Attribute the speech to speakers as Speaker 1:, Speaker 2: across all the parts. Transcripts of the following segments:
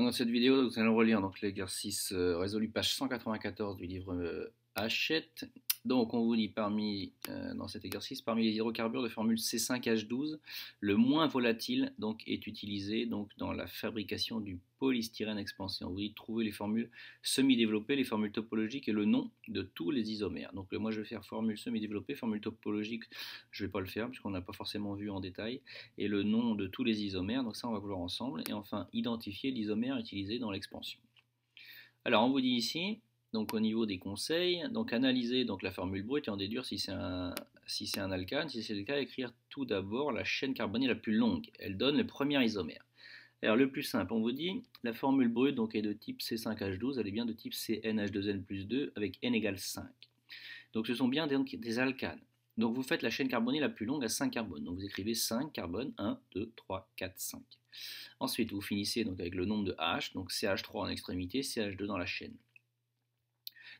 Speaker 1: Dans cette vidéo, nous allons relire l'exercice euh, résolu page 194 du livre euh, Hachette. Donc on vous dit parmi, euh, dans cet exercice, parmi les hydrocarbures de formule C5H12, le moins volatile donc, est utilisé donc, dans la fabrication du polystyrène expansé. On vous dit trouver les formules semi-développées, les formules topologiques et le nom de tous les isomères. Donc moi je vais faire formule semi-développée, formule topologique, je ne vais pas le faire puisqu'on n'a pas forcément vu en détail, et le nom de tous les isomères, donc ça on va voir ensemble, et enfin identifier l'isomère utilisé dans l'expansion. Alors on vous dit ici, donc au niveau des conseils, donc analyser donc la formule brute et en déduire si c'est un, si alcane. Si c'est le cas, écrire tout d'abord la chaîne carbonée la plus longue. Elle donne le premier isomère. Alors le plus simple, on vous dit, la formule brute donc, est de type C5H12, elle est bien de type CnH2n plus 2 avec n égale 5. Donc ce sont bien des, des alcanes. Donc vous faites la chaîne carbonée la plus longue à 5 carbones. Donc vous écrivez 5 carbones, 1, 2, 3, 4, 5. Ensuite vous finissez donc avec le nombre de H, donc CH3 en extrémité, CH2 dans la chaîne.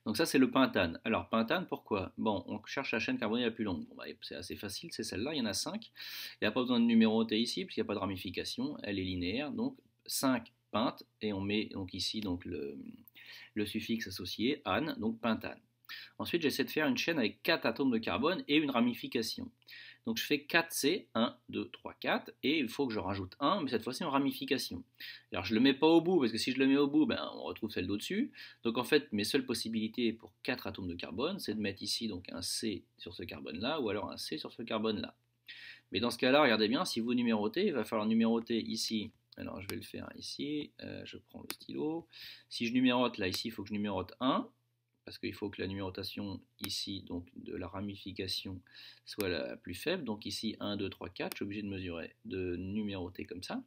Speaker 1: Donc ça, c'est le pentane. Alors, pentane, pourquoi? Bon, on cherche la chaîne carbonée la plus longue. Bah, c'est assez facile, c'est celle-là, il y en a 5. Il n'y a pas besoin de numéroter ici, puisqu'il n'y a pas de ramification, elle est linéaire. Donc, 5 pentes, et on met ici le suffixe associé, ane, donc pentane. Ensuite, j'essaie de faire une chaîne avec 4 atomes de carbone et une ramification. Donc je fais 4C, 1, 2, 3, 4, et il faut que je rajoute 1, mais cette fois-ci en ramification. Alors je ne le mets pas au bout, parce que si je le mets au bout, ben, on retrouve celle d'au-dessus. Donc en fait, mes seules possibilités pour 4 atomes de carbone, c'est de mettre ici donc un C sur ce carbone-là, ou alors un C sur ce carbone-là. Mais dans ce cas-là, regardez bien, si vous numérotez, il va falloir numéroter ici. Alors je vais le faire ici, euh, je prends le stylo. Si je numérote là, ici, il faut que je numérote 1, parce qu'il faut que la numérotation ici, donc de la ramification, soit la plus faible. Donc ici 1, 2, 3, 4, je suis obligé de mesurer, de numéroter comme ça.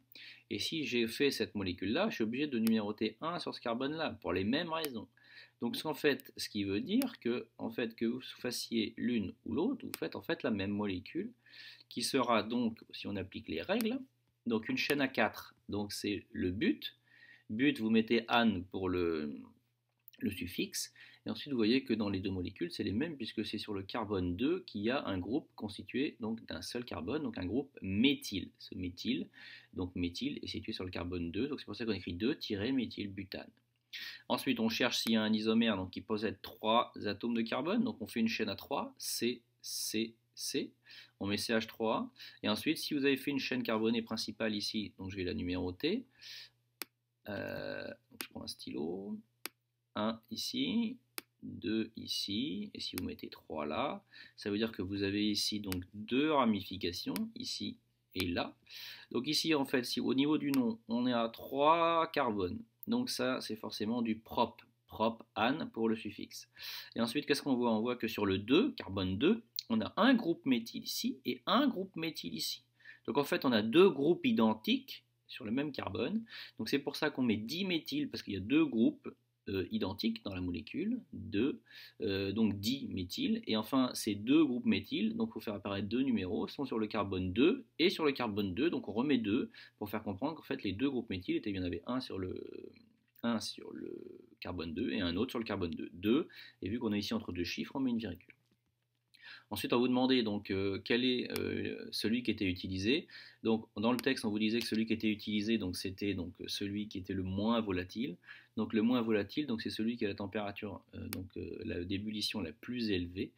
Speaker 1: Et si j'ai fait cette molécule-là, je suis obligé de numéroter 1 sur ce carbone-là, pour les mêmes raisons. Donc en fait, ce qui veut dire que, en fait, que vous fassiez l'une ou l'autre, vous faites en fait la même molécule, qui sera donc, si on applique les règles, donc une chaîne à 4, donc c'est le but. But, vous mettez Anne pour le, le suffixe. Et ensuite, vous voyez que dans les deux molécules, c'est les mêmes puisque c'est sur le carbone 2 qu'il y a un groupe constitué donc d'un seul carbone, donc un groupe méthyle. Ce méthyle, donc méthyle, est situé sur le carbone 2, donc c'est pour ça qu'on écrit 2-méthylbutane. Ensuite, on cherche s'il y a un isomère donc, qui possède 3 atomes de carbone, donc on fait une chaîne à 3, C, C, C, on met CH3, et ensuite, si vous avez fait une chaîne carbonée principale ici, donc je vais la numéroter, euh, je prends un stylo, 1 ici, 2 ici, et si vous mettez 3 là, ça veut dire que vous avez ici donc deux ramifications, ici et là. Donc ici, en fait, si au niveau du nom, on est à 3 carbones, donc ça, c'est forcément du prop, prop, an pour le suffixe. Et ensuite, qu'est-ce qu'on voit? On voit que sur le 2, carbone 2, on a un groupe méthyle ici et un groupe méthyle ici. Donc en fait, on a deux groupes identiques sur le même carbone. Donc c'est pour ça qu'on met diméthyle, parce qu'il y a deux groupes euh, identiques dans la molécule, de euh, donc diméthyle. Et enfin, ces deux groupes méthyl, donc il faut faire apparaître deux numéros, sont sur le carbone 2 et sur le carbone 2. Donc on remet 2 pour faire comprendre qu'en fait les deux groupes méthyl, il y en avait un sur le, un sur le carbone 2 et un autre sur le carbone 2. 2, et vu qu'on est ici entre deux chiffres, on met une virgule. Ensuite, on vous demandait donc euh, quel est celui qui était utilisé. Donc, dans le texte, on vous disait que celui qui était utilisé, donc c'était donc celui qui était le moins volatile. Donc le moins volatile, donc c'est celui qui a la température euh, euh, d'ébullition la plus élevée.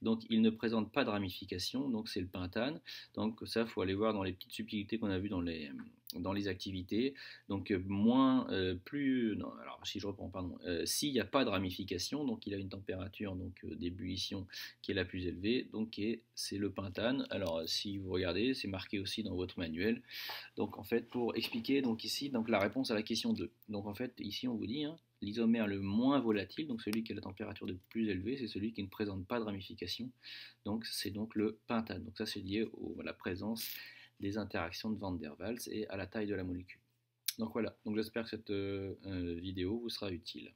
Speaker 1: Donc il ne présente pas de ramification, donc c'est le pentane. Donc ça, il faut aller voir dans les petites subtilités qu'on a vues dans les, dans les activités. Donc euh, moins, plus, non, alors si je reprends, pardon, s'il n'y a pas de ramification, donc il a une température d'ébullition qui est la plus élevée, donc c'est le pentane. Alors si vous regardez, c'est marqué aussi dans votre manuel. Donc en fait, pour expliquer donc ici donc la réponse à la question 2. Donc en fait ici on hein, l'isomère le moins volatile, donc celui qui a la température de plus élevée, c'est celui qui ne présente pas de ramification. Donc c'est donc le pentane. Donc ça c'est lié à la présence des interactions de Van der Waals et à la taille de la molécule. Donc voilà, donc j'espère que cette euh, euh, vidéo vous sera utile.